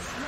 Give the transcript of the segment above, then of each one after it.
Slay.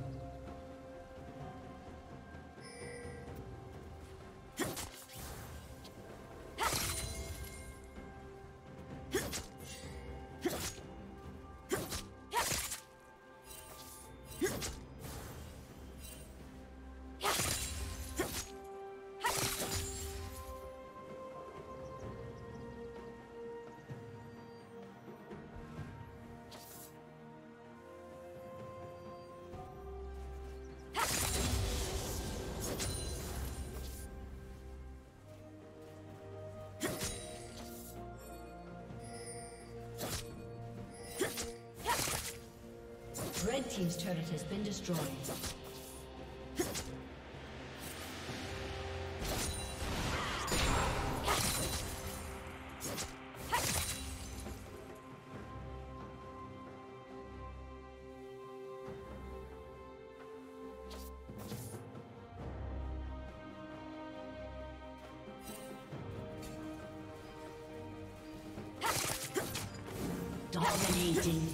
Has been destroyed. Dominating.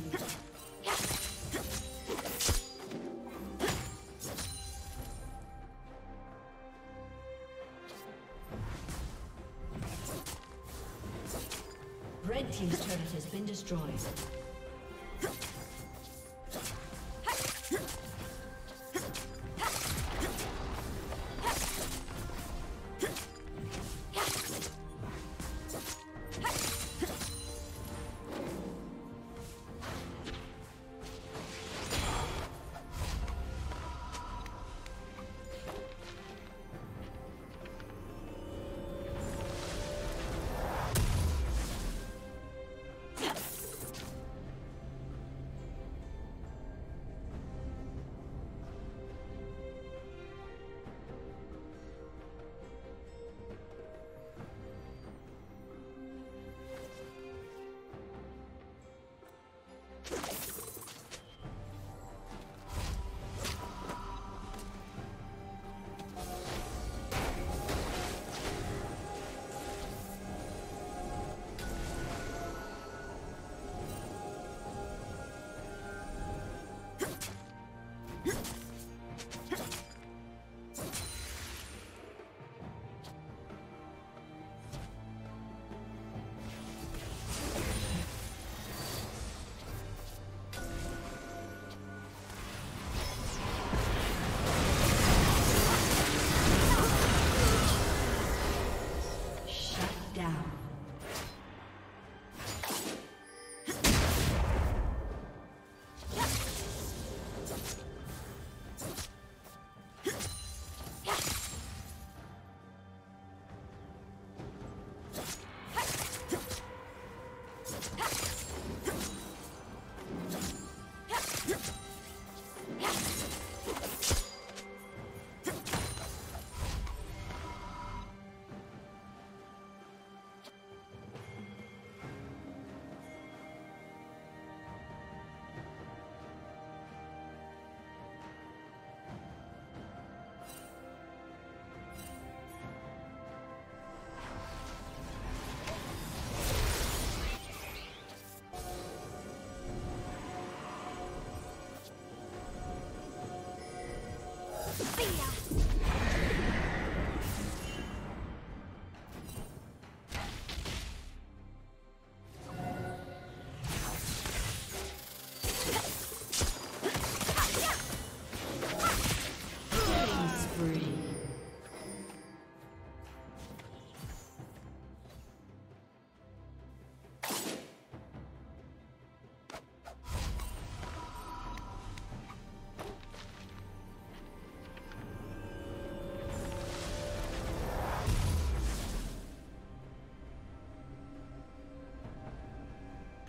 Destroyed.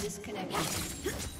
Disconnected.